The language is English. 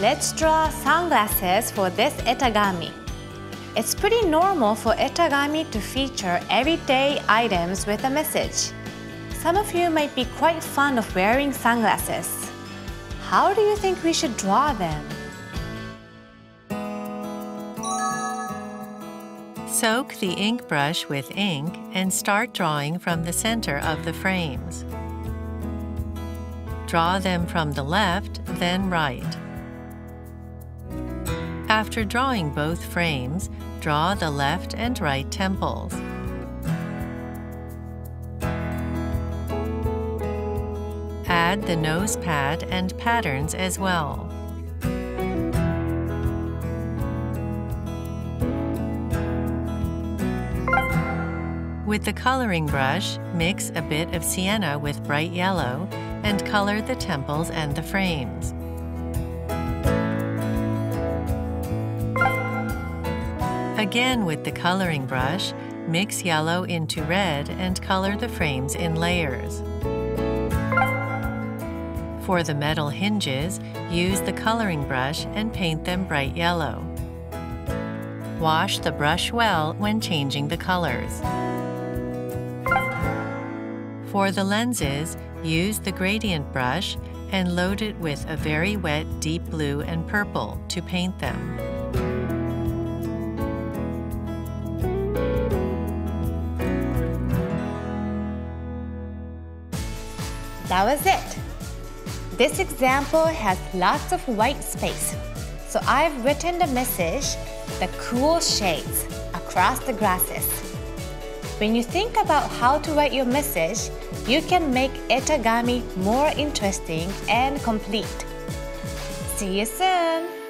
Let's draw sunglasses for this etegami. It's pretty normal for etegami to feature everyday items with a message. Some of you might be quite fond of wearing sunglasses. How do you think we should draw them? Soak the ink brush with ink and start drawing from the center of the frames. Draw them from the left, then right. After drawing both frames, draw the left and right temples. Add the nose pad and patterns as well. With the coloring brush, mix a bit of sienna with bright yellow and color the temples and the frames. Again with the coloring brush, mix yellow into red and color the frames in layers. For the metal hinges, use the coloring brush and paint them bright yellow. Wash the brush well when changing the colors. For the lenses, use the gradient brush and load it with a very wet deep blue and purple to paint them. That was it. This example has lots of white space. So I've written the message, the cool shades, across the grasses. When you think about how to write your message, you can make etegami more interesting and complete. See you soon!